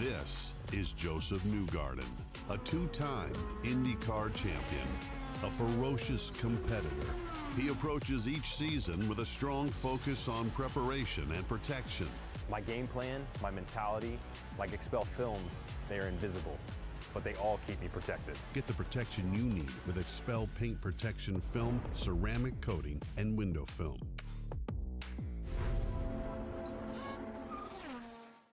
This is Josef Newgarden, a two-time IndyCar champion, a ferocious competitor. He approaches each season with a strong focus on preparation and protection. My game plan, my mentality, like XPEL Films, they are invisible, but they all keep me protected. Get the protection you need with XPEL Paint Protection Film, ceramic coating, and window film.